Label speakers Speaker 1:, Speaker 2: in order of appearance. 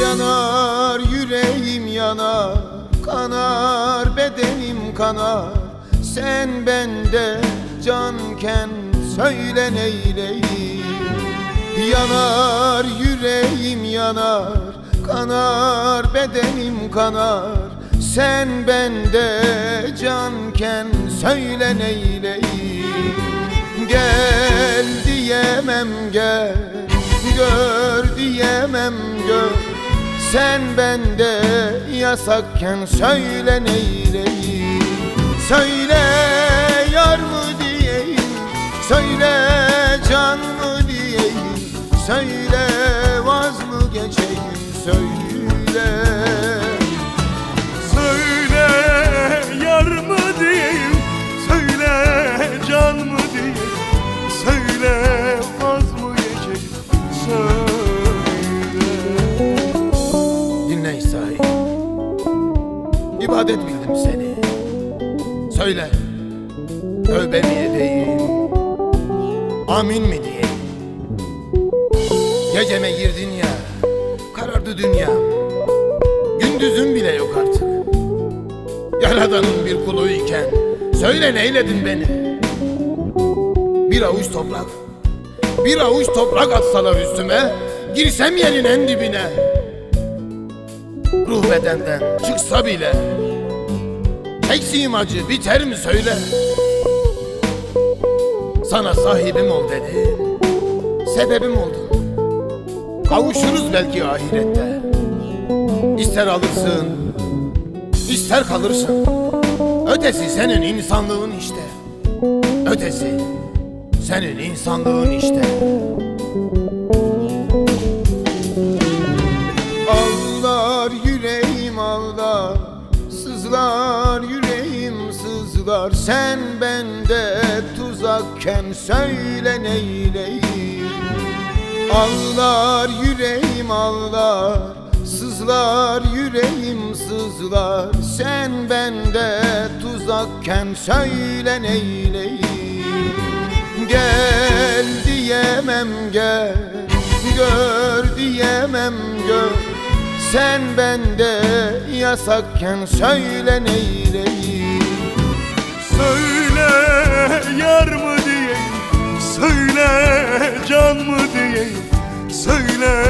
Speaker 1: Yanar yüreğim yanar Kanar bedenim kanar Sen bende canken söyle neyleyim? Yanar yüreğim yanar Kanar bedenim kanar. Sen bende canken söyle neyleyim? Gel diyemem gel Gör diyemem gör. Sen bende yasakken söyle neyleyim Söyle yar mı diyeyim? Söyle can mı diyeyim? Söyle vaz mı geçeyim? Söyle.
Speaker 2: Söyle yar mı diyeyim? Söyle can mı diyeyim? Söyle vaz mı geçeyim? Söyle.
Speaker 1: Dinle İsa'yı İbadet bildim seni Söyle. Tövbe mi edeyim Amin mi diyeyim? Geceme girdin ya Karardı dünya. Gündüzüm bile yok artık. Yaradanın bir kuluyken Söyle neyledin beni? Bir avuç toprak Bir avuç toprak atsalar üstüme Girsem yerin en dibine. Ruh bedenden çıksa bile Eksiğim acı biter mi söyle. Sana sahibim ol dedim Sebebim oldun Kavuşuruz belki ahirette. İster alırsın ister kalırsın. Ötesi senin insanlığın işte. Ötesi senin insanlığın işte. Ağlar yüreğim ağlar Sızlar sızlar Sen bende tuzakken söyle neyleyim? Ağlar yüreğim ağlar Sızlar yüreğim sızlar. Sen bende tuzakken söyle neyleyim? Gel diyemem gel Gör diyemem gör. Sen bende yasakken söyle neyleyim
Speaker 2: Söyle can mı diyeyim? Söyle